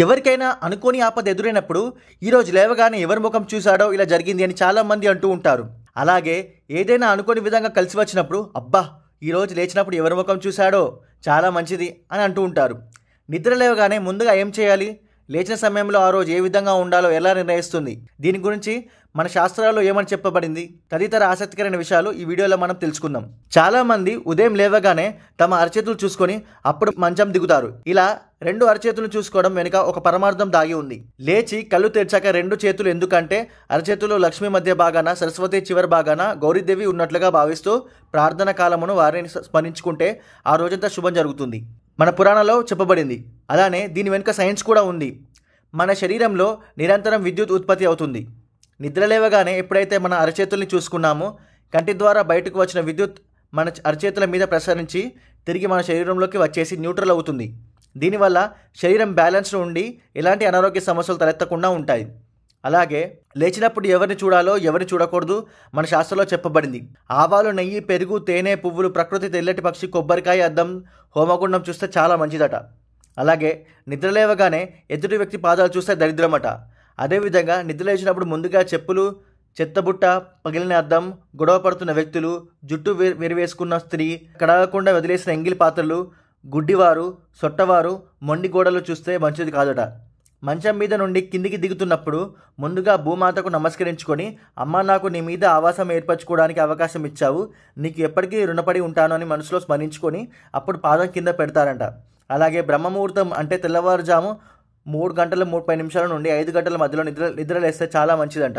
ఎవరికైనా అనుకోని ఆపద ఎదురైనప్పుడు ఈరోజు లేవగానే ఎవరి ముఖం చూశాడో ఇలా జరిగింది అని చాలామంది అంటూ ఉంటారు. అలాగే ఏదైనా అనుకోని విధంగా కలిసి వచ్చినప్పుడు అబ్బా ఈరోజు లేచినప్పుడు ఎవరి ముఖం చూశాడో చాలా మంచిది అని అంటూ ఉంటారు. నిద్ర లేవగానే ముందుగా ఏం చేయాలి? లేచిన సమయంలో ఆ రోజు ఏ విధంగా ఉండాలో ఎలా నిర్ణయిస్తుంది? దీని గురించి మన శాస్త్రాల్లో ఏమని చెప్పబడింది? తదితర ఆసక్తికరమైన విషయాలు ఈ వీడియోలో మనం తెలుసుకుందాం. చాలామంది ఉదయం లేవగానే తమ అరచేతులు చూసుకొని అప్పుడు మంచం దిగుతారు. ఇలా రెండు అరచేతులు చూసుకోవడం వెనుక ఒక పరమార్థం దాగి ఉంది. లేచి కళ్ళు తెరిచాక రెండు చేతులు ఎందుకంటే అరచేతులు లక్ష్మి మధ్య భాగాన సరస్వతి చివరి భాగాన గౌరీదేవి ఉన్నట్లుగా భావిస్తూ ప్రార్థన కాలమును వారిని స్మరించుకుంటే ఆ రోజంతా శుభం జరుగుతుంది. మన పురాణంలో చెప్పబడింది. అలానే దీని వెనుక సైన్స్ కూడా ఉంది. మన శరీరంలో నిరంతరం విద్యుత్ ఉత్పత్తి అవుతుంది. నిద్ర లేవగానే ఎప్పుడైతే మన అరచేతుల్ని చూసుకున్నామో కంటి ద్వారా బయటకు వచ్చిన విద్యుత్ మన అరచేతుల మీద ప్రసరించి తిరిగి మన శరీరంలోకి వచ్చేసి న్యూట్రల్ అవుతుంది. దీనివల్ల శరీరం బ్యాలెన్స్డ్ ఉండి ఎలాంటి అనారోగ్య సమస్యలు తలెత్తకుండా ఉంటాయి. అలాగే లేచినప్పుడు ఎవరిని చూడాలో ఎవరిని చూడకూడదు మన శాస్త్రంలో చెప్పబడింది. ఆవాలు నెయ్యి పెరుగు తేనె పువ్వులు ప్రకృతి తెల్లటి పక్షి కొబ్బరికాయ అద్దం హోమగుండం చూస్తే చాలా మంచిదట. అలాగే నిద్ర లేవగానే ఎదుటి వ్యక్తి పాదాలు చూస్తే దరిద్రమట. అదేవిధంగా నిద్ర లేచినప్పుడు ముందుగా చెప్పులు చెత్తబుట్ట పగిలిన అద్దం గొడవ పడుతున్న వ్యక్తులు జుట్టు వె- వెరివేసుకున్న స్త్రీ కడగకుండా వదిలేసిన ఎంగిలి పాత్రలు గుడ్డివారు సొట్టవారు మొండి గోడలు చూస్తే మంచిది కాదట. మంచం మీద నుండి కిందికి దిగుతున్నప్పుడు ముందుగా భూమాతకు నమస్కరించుకొని అమ్మ నాకు నీ మీద ఆవాసం ఏర్పరచుకోవడానికి అవకాశం ఇచ్చావు. నీకు ఎప్పటికీ రుణపడి ఉంటాను అని మనసులో స్మరించుకొని అప్పుడు పాదం కింద పెడతారంట. అలాగే బ్రహ్మముహూర్తం అంటే తెల్లవారుజాము మూడు గంటల ముప్పై నిమిషాల నుండి ఐదు గంటల మధ్యలో నిద్ర నిద్రలేస్తే చాలా మంచిదంట.